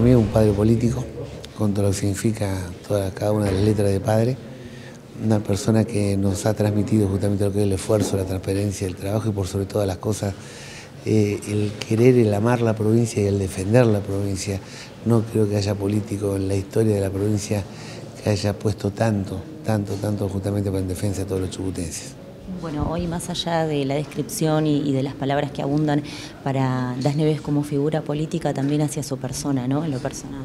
para un padre político, con todo lo que significa toda, cada una de las letras de padre, una persona que nos ha transmitido justamente lo que es el esfuerzo, la transparencia, el trabajo y por sobre todas las cosas eh, el querer, el amar la provincia y el defender la provincia. No creo que haya político en la historia de la provincia que haya puesto tanto, tanto, tanto justamente para en defensa de todos los chubutenses. Bueno, hoy más allá de la descripción y, de las palabras que abundan para Das Neves como figura política, también hacia su persona, ¿no? En lo personal.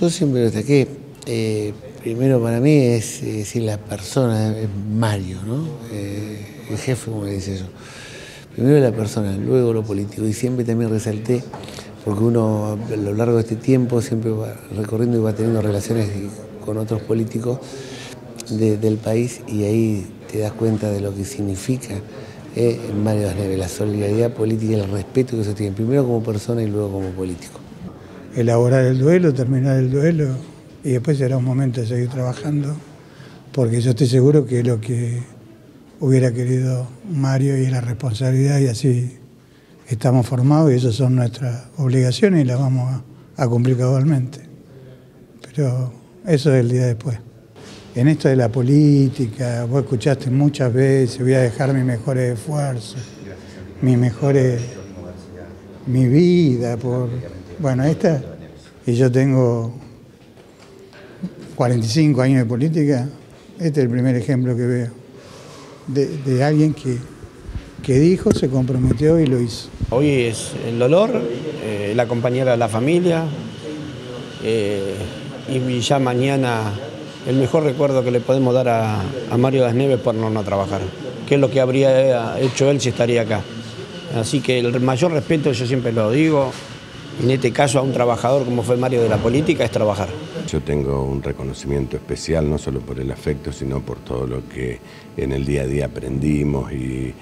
Yo siempre lo destaqué. Eh, primero para mí es decir la persona, es Mario, ¿no? Eh, el jefe, como le dice yo. Primero la persona, luego lo político. Y siempre también resalté, porque uno a lo largo de este tiempo siempre va recorriendo y va teniendo relaciones con otros políticos del país y ahí te das cuenta de lo que significa eh, Mario Das la solidaridad política y el respeto que se tiene, primero como persona y luego como político. Elaborar el duelo, terminar el duelo y después será un momento de seguir trabajando, porque yo estoy seguro que lo que hubiera querido Mario y la responsabilidad y así estamos formados y esas son nuestras obligaciones y las vamos a, cumplir cabalmente. Pero eso es el día después. En esto de la política, vos escuchaste muchas veces, voy a dejar mis mejores esfuerzos, mis mejores, mi vida por, bueno, esta, y yo tengo 45 años de política, este es el primer ejemplo que veo de, alguien que, que dijo, se comprometió y lo hizo. Hoy es el dolor, eh, la compañera de la familia eh, y ya mañana el mejor recuerdo que le podemos dar a, Mario Das Neves por no, trabajar, que es lo que habría hecho él si estaría acá. Así que el mayor respeto, yo siempre lo digo, en este caso a un trabajador como fue Mario de la política, es trabajar. Yo tengo un reconocimiento especial, no solo por el afecto, sino por todo lo que en el día a día aprendimos y,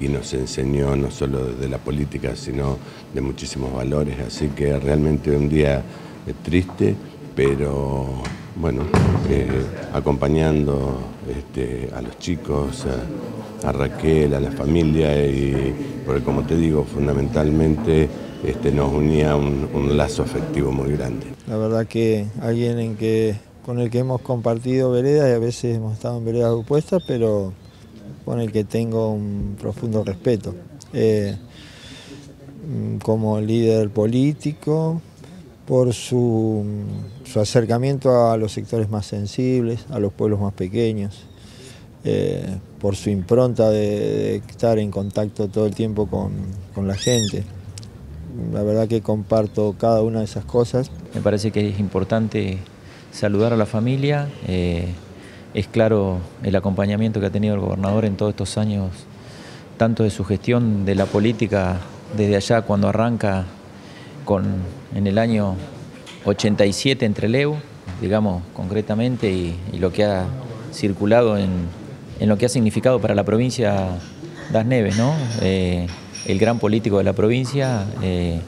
nos enseñó, no solo de la política, sino de muchísimos valores. Así que realmente un día eh, triste, pero bueno, eh, acompañando este, a los chicos, a, Raquel, a la familia, y porque como te digo, fundamentalmente este, nos unía un, lazo afectivo muy grande. La verdad que alguien en que, con el que hemos compartido veredas y a veces hemos estado en veredas opuestas, pero con el que tengo un profundo respeto. Eh, como líder político, por su, acercamiento a los sectores más sensibles, a los pueblos más pequeños, eh, por su impronta de, estar en contacto todo el tiempo con la gente la verdad que comparto cada una de esas cosas. Me parece que es importante saludar a la familia. Eh, es claro el acompañamiento que ha tenido el gobernador en todos estos años, tanto de su gestión de la política desde allá cuando arranca con, en el año 87 entre Leu, digamos concretamente, y, lo que ha circulado en, lo que ha significado para la provincia Das Neves, ¿no? Eh, el gran político de la provincia, eh,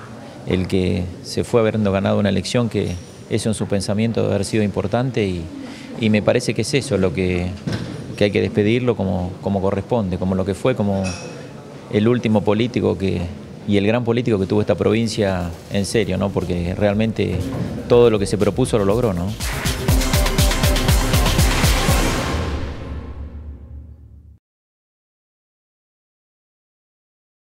el que se fue habiendo ganado una elección que eso en su pensamiento debe haber sido importante y, me parece que es eso lo que, hay que despedirlo como, como, corresponde, como lo que fue, como el último político que, y el gran político que tuvo esta provincia en serio, ¿no? porque realmente todo lo que se propuso lo logró. ¿no?